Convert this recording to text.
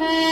Bye.